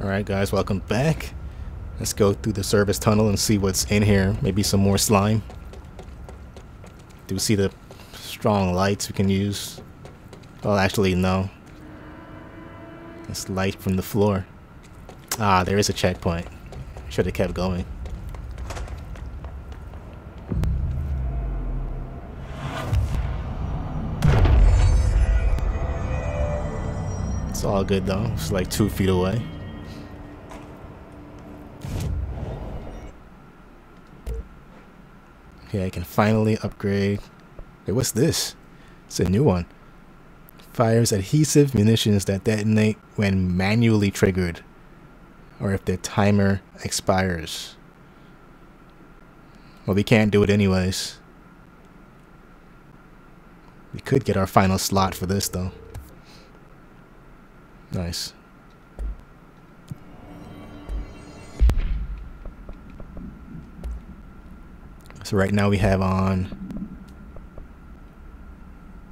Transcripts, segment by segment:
Alright guys, welcome back. Let's go through the service tunnel and see what's in here. Maybe some more slime. Do we see the strong lights we can use? Well, actually, no. It's light from the floor. Ah, there is a checkpoint. Should have kept going. It's all good though. It's like two feet away. Okay, I can finally upgrade. Wait, what's this? It's a new one. Fires adhesive munitions that detonate when manually triggered or if the timer expires. Well, we can't do it anyways. We could get our final slot for this though. Nice. So right now we have on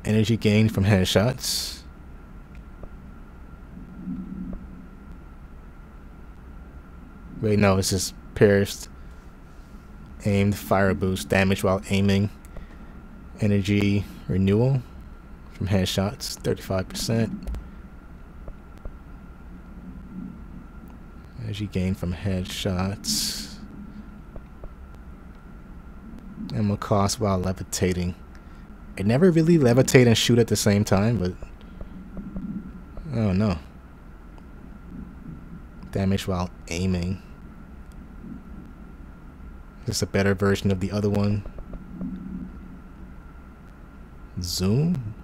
energy gain from headshots. Wait, no, it's just pierced. Aimed fire boost damage while aiming. Energy renewal from headshots, 35%. Energy gain from headshots. Ammo cost while levitating. I never really levitate and shoot at the same time, but I don't know. Damage while aiming. This a better version of the other one. Zoom?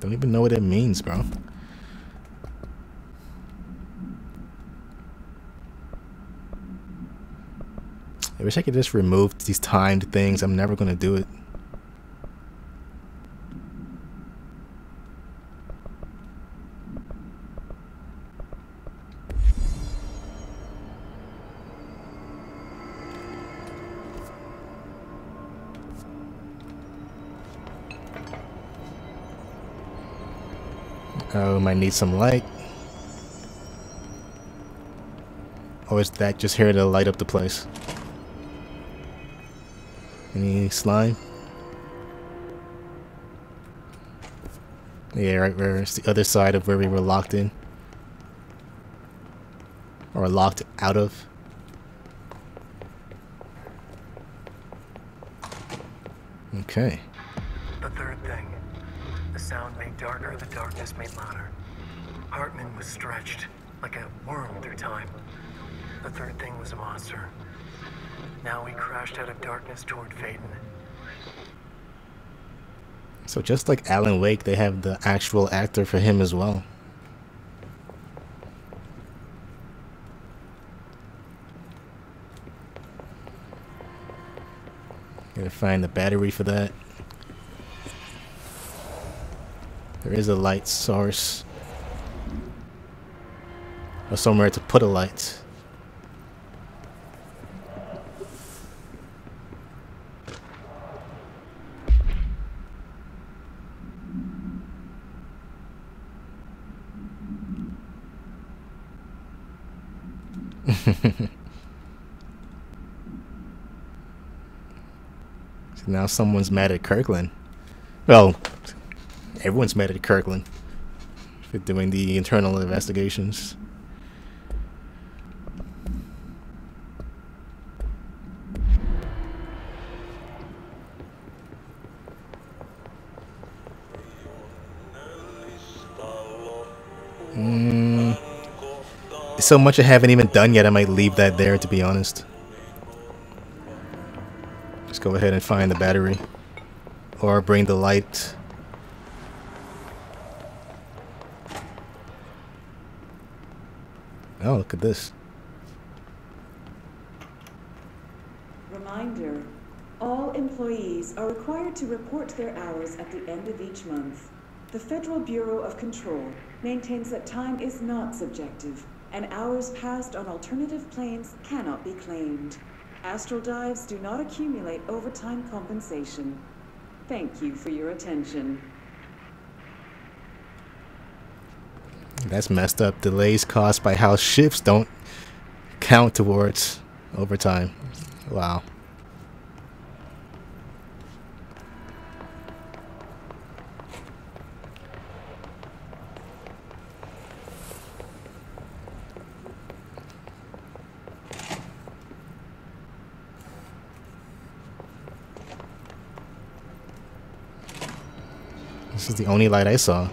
Don't even know what it means, bro. I wish I could just remove these timed things. I'm never going to do it. Oh, might need some light. Or is that just here to light up the place? Any slime? Yeah, right where it's the other side of where we were locked in. Or locked out of. Okay. The third thing. The sound made darker, the darkness made louder. Hartman was stretched, like a worm through time. The third thing was a monster. Now we crashed out of darkness toward Faden. So just like Alan Wake, they have the actual actor for him as well. Gotta find the battery for that. There is a light source. Or somewhere to put a light. so now someone's mad at Kirkland. Well, everyone's mad at Kirkland for doing the internal investigations. Mm, so much I haven't even done yet, I might leave that there to be honest. Go ahead and find the battery. Or bring the light. Oh, look at this. Reminder, all employees are required to report their hours at the end of each month. The Federal Bureau of Control maintains that time is not subjective, and hours passed on alternative planes cannot be claimed. Astral dives do not accumulate overtime compensation. Thank you for your attention. That's messed up. Delays caused by how shifts don't count towards overtime. Wow. This is the only light I saw.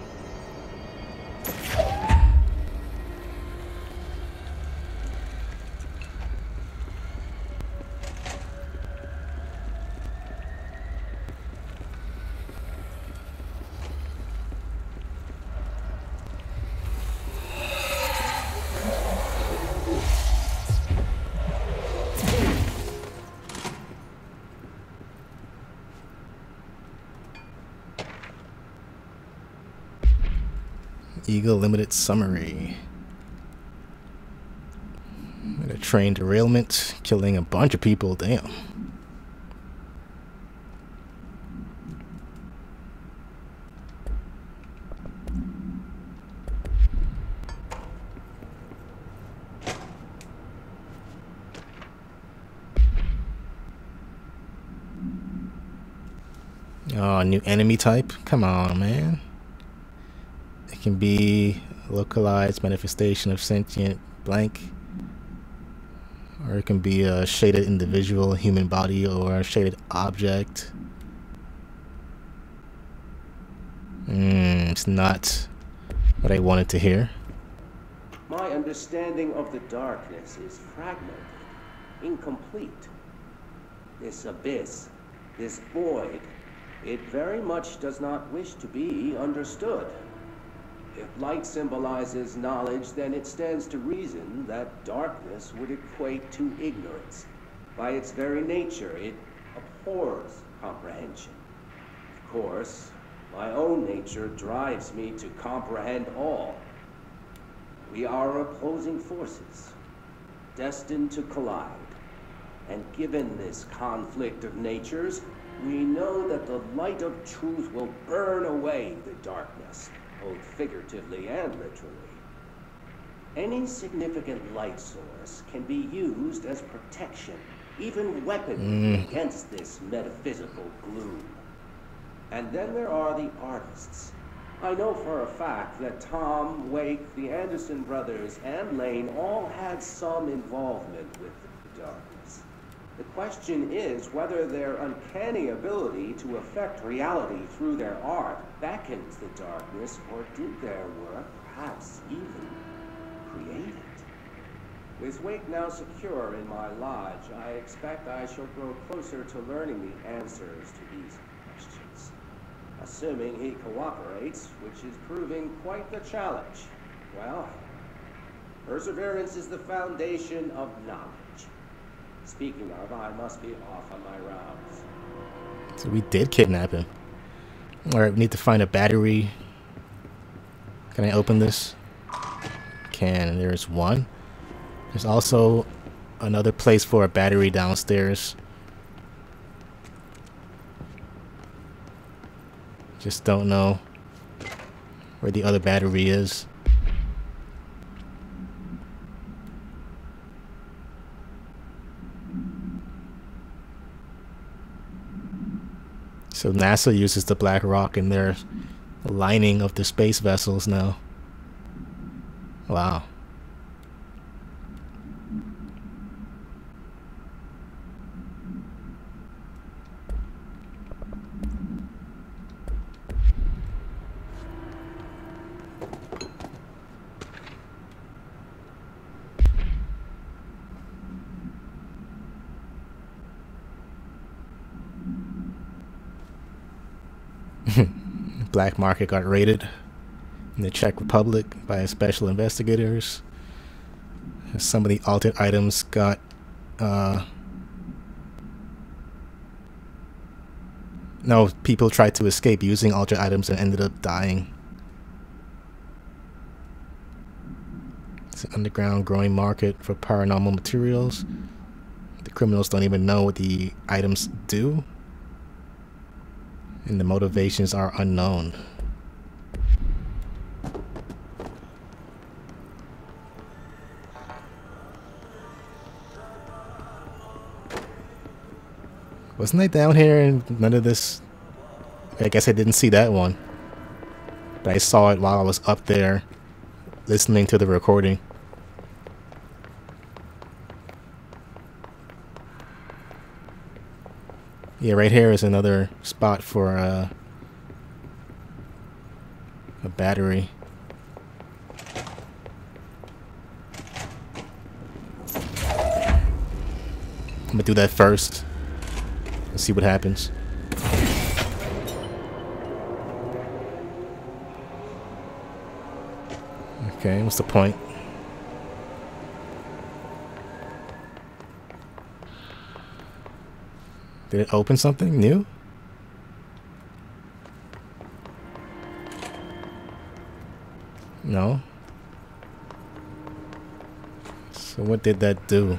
Eagle Limited Summary. And A train derailment, killing a bunch of people. Damn. Oh, new enemy type? Come on, man can be a localized manifestation of sentient blank or it can be a shaded individual human body or a shaded object. Mm, it's not what I wanted to hear. My understanding of the darkness is fragmented incomplete. This abyss this void it very much does not wish to be understood if light symbolizes knowledge, then it stands to reason that darkness would equate to ignorance. By its very nature, it abhors comprehension. Of course, my own nature drives me to comprehend all. We are opposing forces, destined to collide. And given this conflict of natures, we know that the light of truth will burn away the darkness both figuratively and literally. Any significant light source can be used as protection, even weaponry, mm. against this metaphysical gloom. And then there are the artists. I know for a fact that Tom, Wake, the Anderson brothers, and Lane all had some involvement with the question is whether their uncanny ability to affect reality through their art beckons the darkness, or did their work perhaps even create it? With Wake now secure in my lodge, I expect I shall grow closer to learning the answers to these questions. Assuming he cooperates, which is proving quite the challenge. Well, perseverance is the foundation of knowledge. Speaking of, I must be off on my rounds. So we did kidnap him. Alright, we need to find a battery. Can I open this? Can. There's one. There's also another place for a battery downstairs. Just don't know where the other battery is. So NASA uses the black rock in their lining of the space vessels now. Wow. black market got raided in the Czech Republic by special investigators. Some of the altered items got uh, no people tried to escape using altered items and ended up dying. It's an underground growing market for paranormal materials. The criminals don't even know what the items do and the motivations are unknown. Wasn't I down here and none of this... I guess I didn't see that one. But I saw it while I was up there listening to the recording. Yeah, right here is another spot for uh, a battery. I'm gonna do that first. Let's see what happens. Okay, what's the point? Did it open something new? No. So what did that do?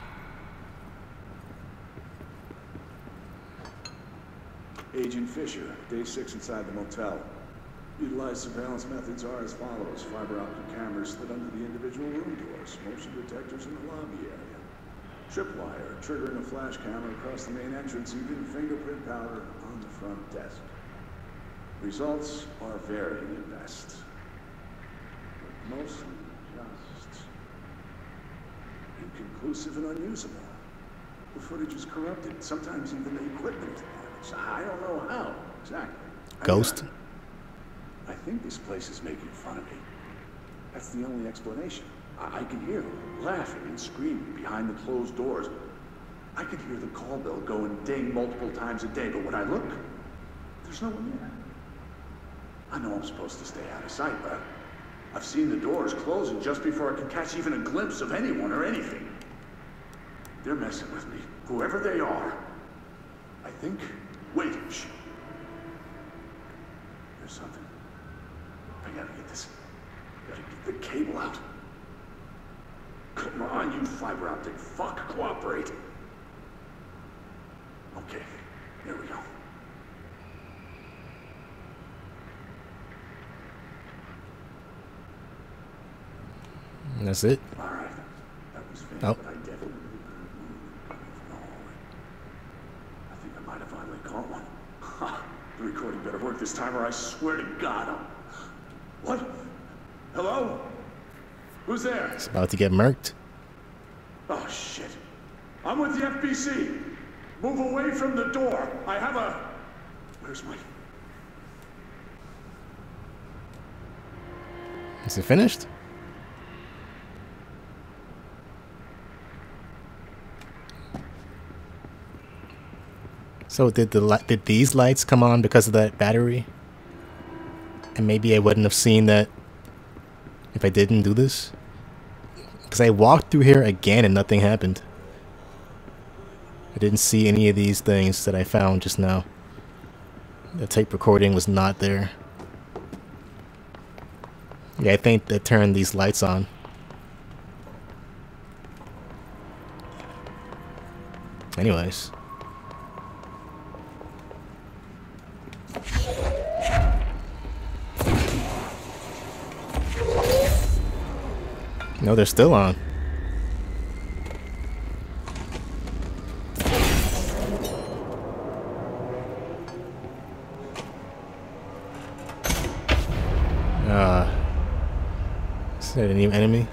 Agent Fisher, day six inside the motel. Utilized surveillance methods are as follows. Fiber optic cameras slid under the individual room doors, motion detectors in the lobby area. Tripwire, triggering a flash camera across the main entrance, even fingerprint powder on the front desk. Results are varying at best. But mostly just inconclusive and unusable. The footage is corrupted, sometimes even the equipment is damaged. I don't know how, exactly. Uh, Ghost? I, I think this place is making fun of me. That's the only explanation. I, can hear them laughing and screaming behind the closed doors. I can hear the call bell go and ding multiple times a day, but when I look, there's no one there. I know I'm supposed to stay out of sight, but I've seen the doors closing just before I can catch even a glimpse of anyone or anything. They're messing with me, whoever they are. I think. Wait, shh. There's something. I gotta get this. Gotta get the cable out. Come on, you fiber optic fuck, cooperate. Okay, there we go. And that's it. Right. Oh. That Oh. I definitely heard movement coming from the hallway. I think I might have finally caught one. The recording better work this time or I swear to God I'm... What? Hello? Who's there? It's about to get murked. Oh, shit. I'm with the FBC. Move away from the door. I have a... Where's my... Is it finished? So did the did these lights come on because of that battery? And maybe I wouldn't have seen that if I didn't do this. Because I walked through here again and nothing happened. I didn't see any of these things that I found just now. The tape recording was not there. Yeah, I think they turned these lights on. Anyways. No, they're still on. Uh, is that new enemy?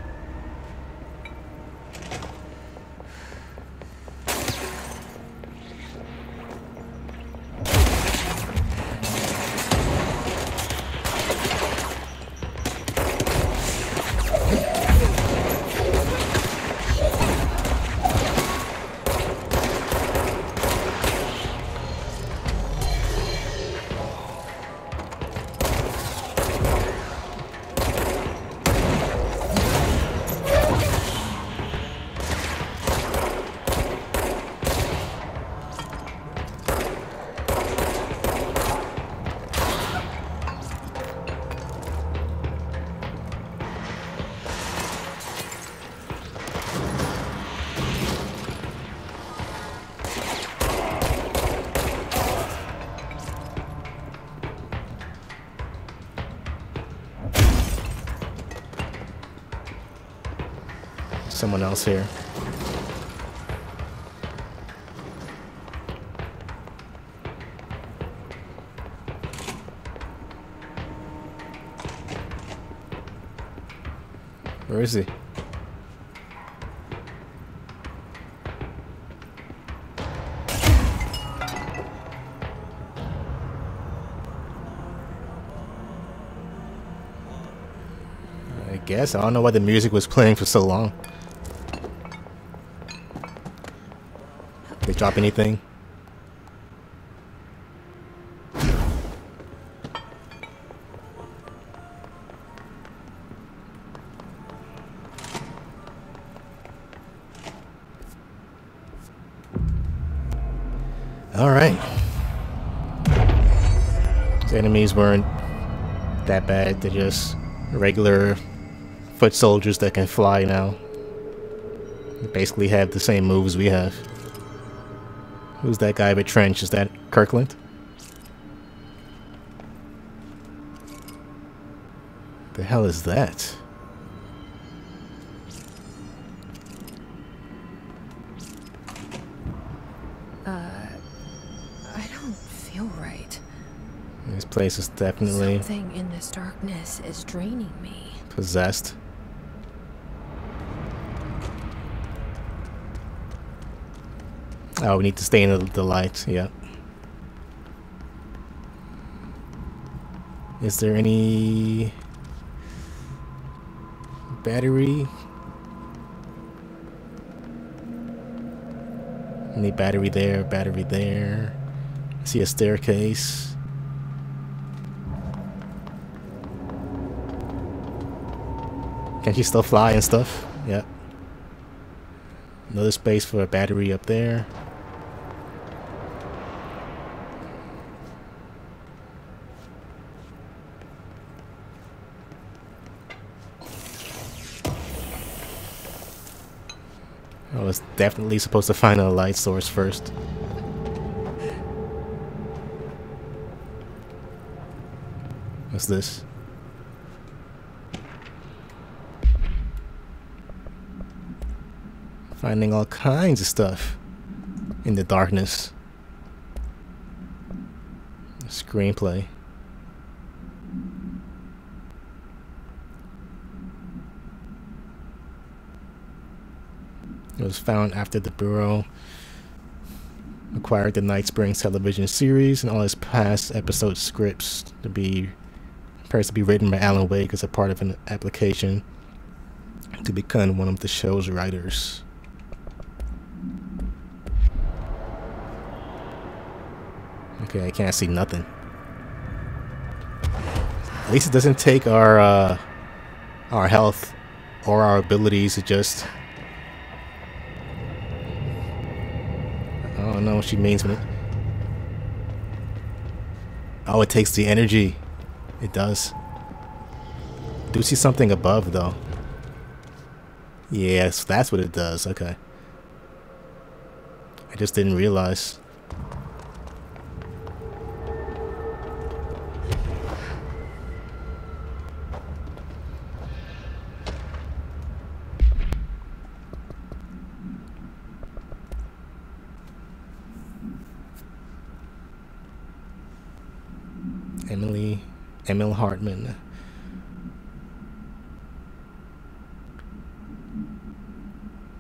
someone else here. Where is he? I guess. I don't know why the music was playing for so long. Drop anything? Alright. The enemies weren't that bad. They're just regular foot soldiers that can fly now. They basically have the same moves we have. Who's that guy with trench? Is that Kirkland? The hell is that? Uh I don't feel right. This place is definitely Something in this darkness is draining me. possessed. Oh, we need to stay in the, the light. Yeah. Is there any battery? Any battery there? Battery there? I see a staircase. Can she still fly and stuff? Yeah. Another space for a battery up there. Was definitely supposed to find a light source first. What's this? Finding all kinds of stuff in the darkness. Screenplay. It was found after the Bureau acquired the Night Springs television series and all its past episode scripts to be appears to be written by Alan Wake as a part of an application to become one of the show's writers. Okay, I can't see nothing. At least it doesn't take our uh, our health or our abilities. It just I don't know what she means with it. Oh, it takes the energy. It does. Do see something above though. Yes, that's what it does. Okay. I just didn't realize. Emily, Emil Hartman.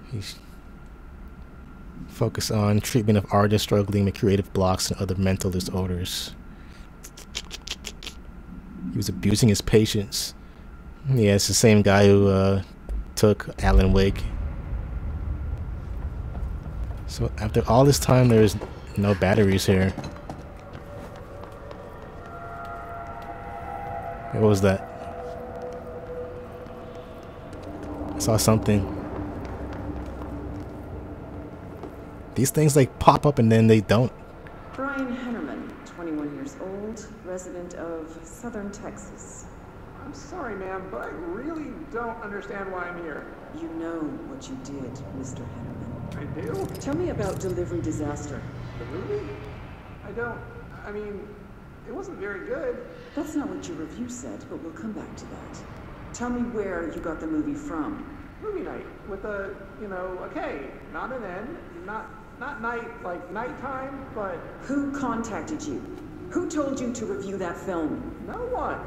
He's focus on treatment of artists struggling with creative blocks and other mental disorders. He was abusing his patients. Yeah, it's the same guy who uh, took Alan Wake. So after all this time, there's no batteries here. What was that? I saw something. These things like pop up and then they don't. Brian Hennerman, 21 years old, resident of southern Texas. I'm sorry, ma'am, but I really don't understand why I'm here. You know what you did, Mr. Hennerman. I do? Tell me about Delivery Disaster. The movie? I don't. I mean, it wasn't very good. That's not what your review said, but we'll come back to that. Tell me where you got the movie from. Movie night with a, you know, a K, not an N, not not night like nighttime, but Who contacted you? Who told you to review that film? no one.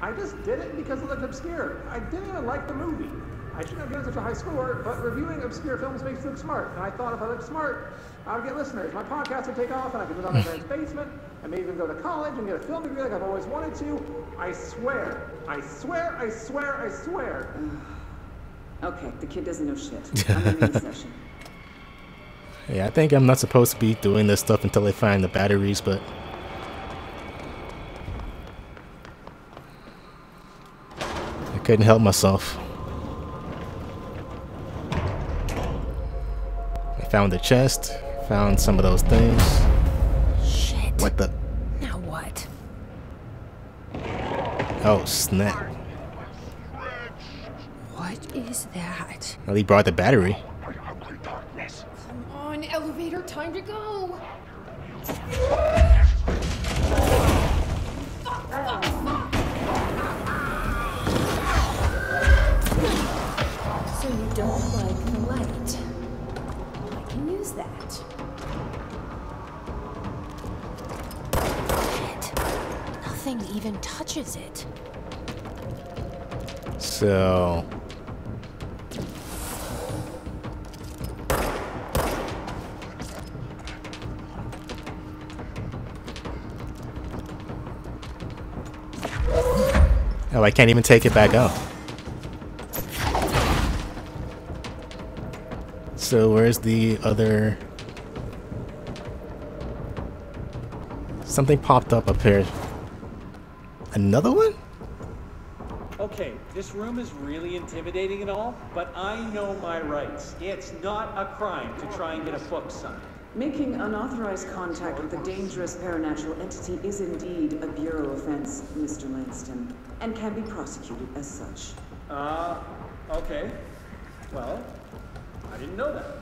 I just did it because it looked obscure. I didn't even like the movie. I shouldn't have given such a high score, but reviewing obscure films makes you look smart. And I thought if I looked smart, I would get listeners. My podcast would take off, and I could live on my parents' basement, and may even go to college and get a film degree like I've always wanted to. I swear, I swear, I swear, I swear. Okay, the kid doesn't know shit. I'm in the session. Yeah, I think I'm not supposed to be doing this stuff until I find the batteries, but I couldn't help myself. I found the chest, found some of those things. What the? Now what? Oh, snap. What is that? Well, he brought the battery. Nothing even touches it. So. Oh, I can't even take it back up. So where's the other... Something popped up up here. Another one? Okay, this room is really intimidating and all, but I know my rights. It's not a crime to try and get a book signed. Making unauthorized contact with a dangerous paranatural entity is indeed a Bureau offense, Mr. Langston, and can be prosecuted as such. Uh, okay. Well, I didn't know that.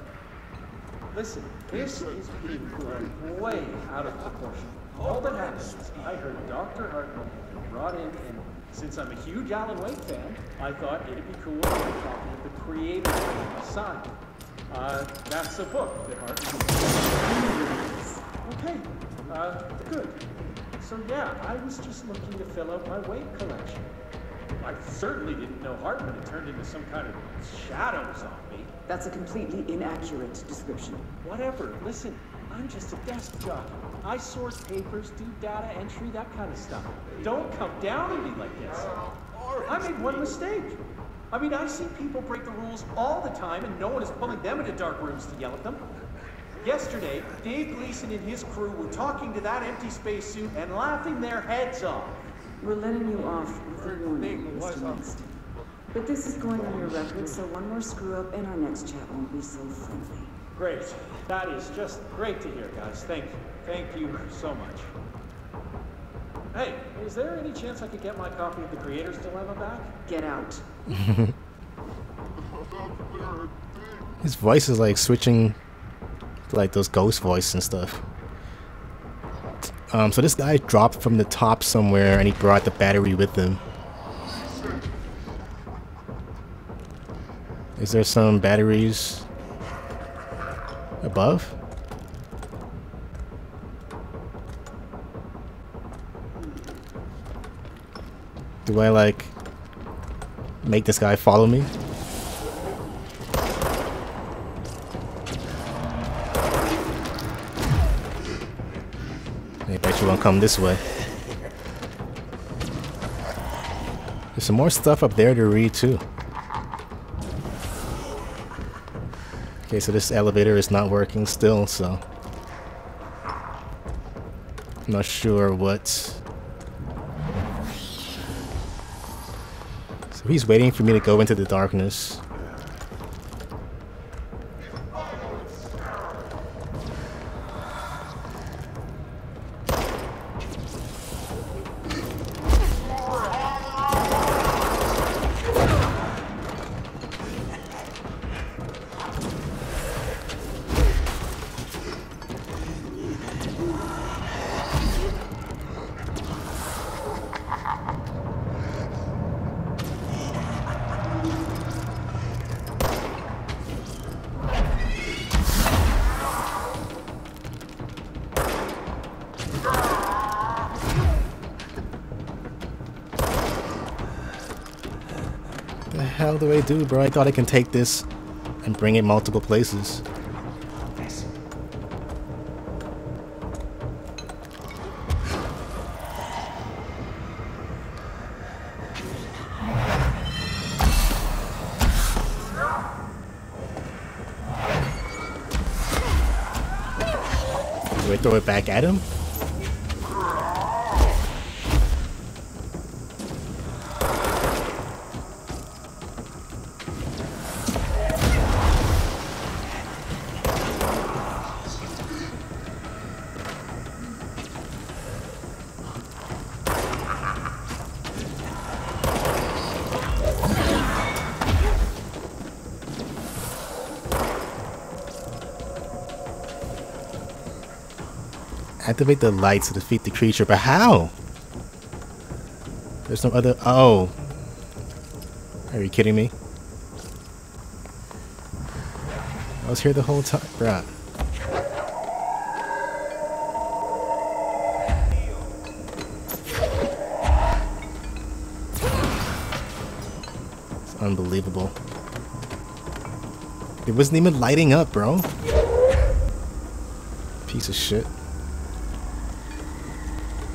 Listen, this is being blown way out of proportion. All that happened is I heard Dr. Hartman brought in, and since I'm a huge Alan Wake fan, I thought it'd be cool to copy of the creator signed. Uh, that's a book that Hartman. Okay, uh, good. So yeah, I was just looking to fill out my Wake collection. I certainly didn't know Hartman had turned into some kind of shadow zombie. That's a completely inaccurate description. Whatever, listen, I'm just a desk jockey. I source papers, do data entry, that kind of stuff. Don't come down on me like this. I made one mistake. I mean, I see people break the rules all the time, and no one is pulling them into dark rooms to yell at them. Yesterday, Dave Gleason and his crew were talking to that empty spacesuit and laughing their heads off. We're letting you off with a warning, Mr. Langston. But this is going on your record, so one more screw up and our next chat won't be so friendly. Great. That is just great to hear, guys. Thank you. Thank you so much. Hey, is there any chance I could get my copy of The Creator's Dilemma back? Get out. His voice is like switching to like those ghost voice and stuff. Um, so this guy dropped from the top somewhere and he brought the battery with him. Is there some batteries above? Do I like make this guy follow me? I bet you won't come this way. There's some more stuff up there to read too. Okay, so this elevator is not working still, so I'm not sure what. He's waiting for me to go into the darkness. Hell do I do, bro? I thought I can take this and bring it multiple places. Do I throw it back at him? Activate the lights to defeat the creature, but how? There's no other. Oh. Are you kidding me? I was here the whole time. Bruh. It's unbelievable. It wasn't even lighting up, bro. Piece of shit.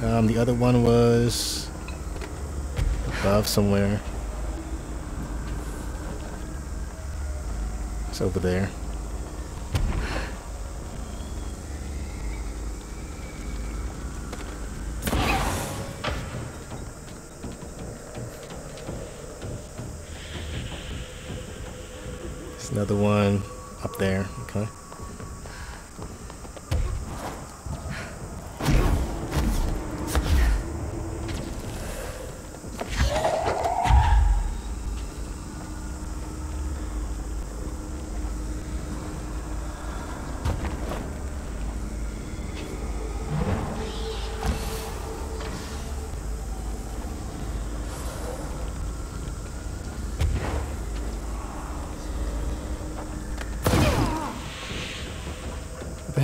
Um, the other one was above somewhere. It's over there. There's another one up there. Okay.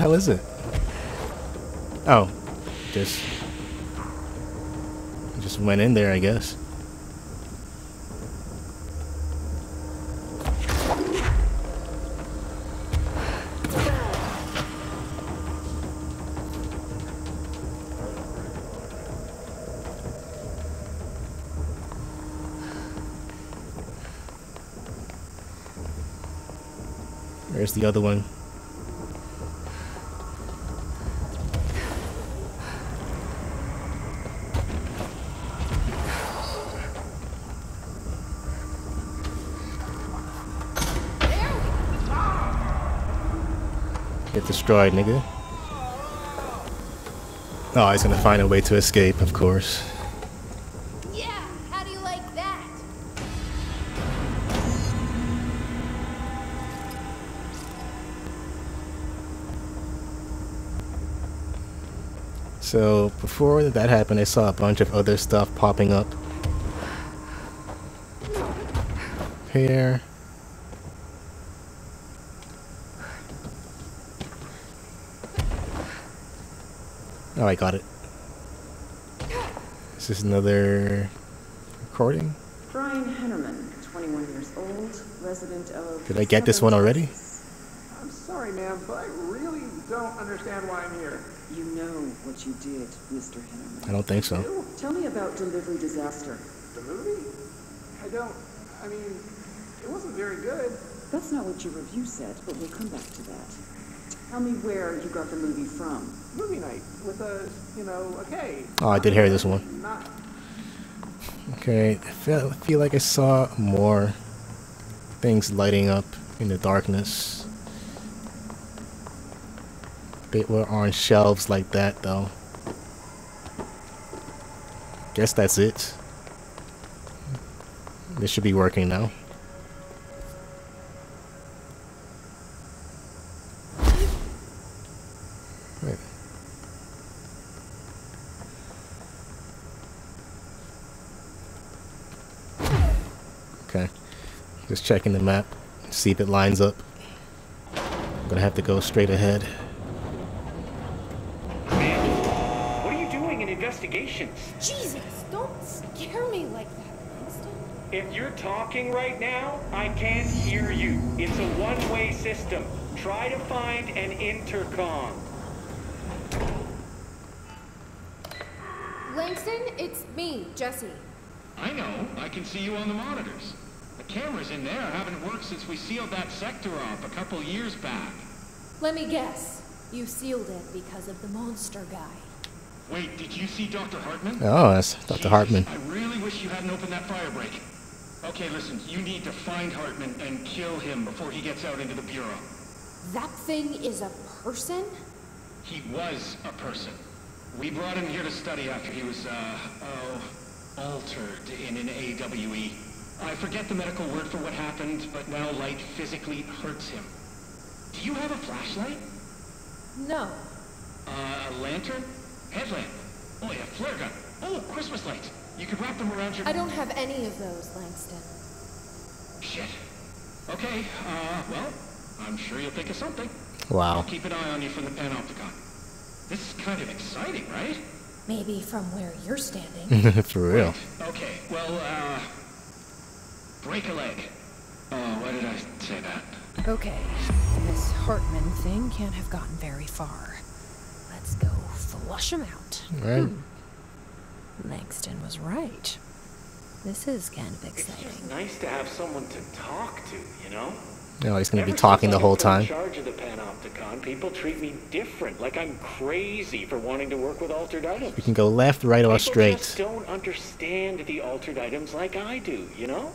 Hell is it? Oh, just just went in there, I guess. Where's the other one? Get destroyed, nigga. Oh, he's gonna find a way to escape, of course. Yeah, how do you like that? So, before that happened, I saw a bunch of other stuff popping up. Here. Oh, I got it. Is this another recording? Brian Hennerman, 21 years old, resident of. Did I get this one already? I'm sorry, ma'am, but I really don't understand why I'm here. You know what you did, Mr. I don't think so. Tell me about Delivery Disaster. The movie? I don't. I mean, it wasn't very good. That's not what your review said, but we'll come back to that. Tell me where you got the movie from. Movie night with a, you know, okay. Oh, I did hear this one. Not. Okay, I feel, I feel like I saw more things lighting up in the darkness. They were on shelves like that, though. Guess that's it. This should be working now. Wait. Okay. Just checking the map, see if it lines up. I'm gonna have to go straight ahead. What are you doing in investigations? Jesus, don't scare me like that, Winston. If you're talking right now, I can't hear you. It's a one-way system. Try to find an intercom. Langston, it's me, Jesse. I know. I can see you on the monitors. The cameras in there haven't worked since we sealed that sector off a couple years back. Let me guess. You sealed it because of the monster guy. Wait, did you see Dr. Hartman? Oh, that's Dr. Jesus, Hartman. I really wish you hadn't opened that fire break. Okay, listen, you need to find Hartman and kill him before he gets out into the Bureau. That thing is a person? He was a person. We brought him here to study after he was, uh, oh, altered in an AWE. I forget the medical word for what happened, but now light physically hurts him. Do you have a flashlight? No. Uh, a lantern? Headlamp? Oh yeah, flare gun. Oh, Christmas lights. You could wrap them around your... I don't have any of those, Langston. Shit. Okay, uh, well, I'm sure you'll think of something. Wow. I'll keep an eye on you from the Panopticon. This is kind of exciting, right? Maybe from where you're standing. For real. Okay, well, uh... Break a leg. Oh, why did I say that? Okay, this Hartman thing can't have gotten very far. Let's go flush him out. Right. Hmm. Langston was right. This is kind of It's exciting. just nice to have someone to talk to, you know? Oh, he's gonna be talking the whole got put in time. charge of the Panopticon, people treat me different, like I'm crazy for wanting to work with altered items. We can go left, right, or People straight. just don't understand the altered items like I do, you know?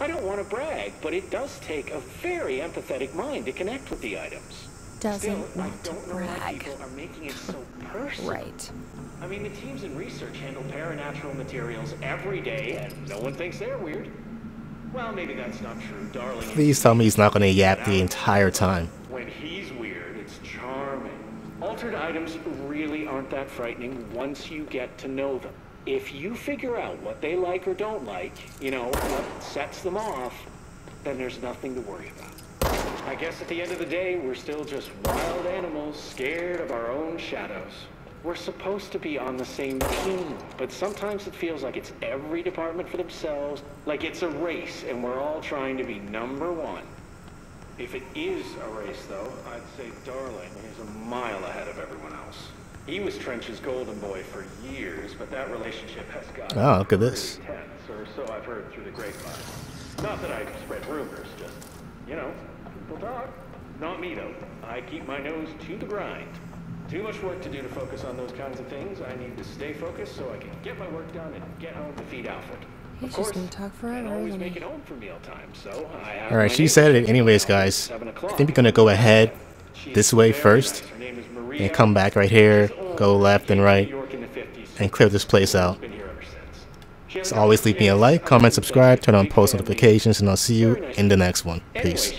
I don't want to brag, but it does take a very empathetic mind to connect with the items. Doesn't Still, I want to don't know why brag. people are making it so personal. Right. I mean, the teams in research handle paranatural materials every day, and no one thinks they're weird. Well, maybe that's not true, darling. Please tell me he's not gonna yap the entire time. When he's weird, it's charming. Altered items really aren't that frightening once you get to know them. If you figure out what they like or don't like, you know, what sets them off, then there's nothing to worry about. I guess at the end of the day, we're still just wild animals scared of our own shadows. We're supposed to be on the same team, but sometimes it feels like it's every department for themselves, like it's a race and we're all trying to be number one. If it is a race, though, I'd say Darling is a mile ahead of everyone else. He was Trench's golden boy for years, but that relationship has gotten Oh, look at this. pretty tense, or so I've heard through the grapevine. Not that I spread rumors, just, you know, people talk. Not me, though. I keep my nose to the grind. Too much work to do to focus on those kinds of things. I need to stay focused so I can get my work done and get home to feed Alfred. He's of just course, gonna talk forever, always make it home for mealtime, so I have Alright, she said it anyways, guys. I think we're gonna go ahead this way very first and come back right here, go left and right, New York in the 50s, and clear this place out. So always leave me a like, comment, subscribe, turn on post notifications, and I'll see you in the next one. Peace.